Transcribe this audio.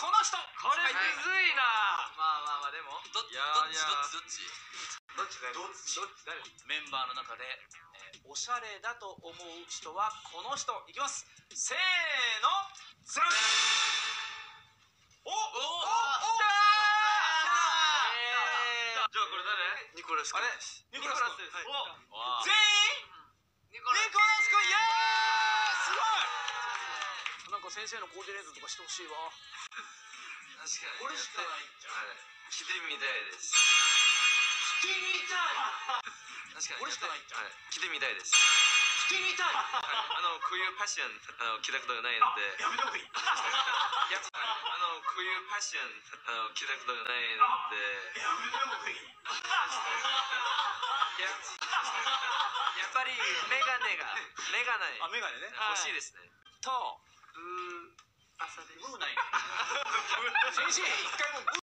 この人これむずいな。まあまあまあでも。どっちどっちいやどっちどっちどっちだよどっちどっち誰メンバーの中で、えーおしゃれだと思う人はこの人いきますせーのザンおおおおえーじゃあこれ誰ニコラスあれニコラスおわあ全員ニニコラス君イエーイすごいなんか先生のコーディネートとかしてほしいわ。確かに。これしかない。んじゃんはい着てみたいです。着てみたい。確かにこれしかないんじゃんはい着てみたいです。着てみたい。はい。あのこういうファッションあの着 たことがないので。やめた方がいい。いやあのこういうファッションあの着たことがないので。やめた方がいい。いややっぱりメガネがメガネあメガネね欲しいですねとブです。ブーない。ね 先生一回もブー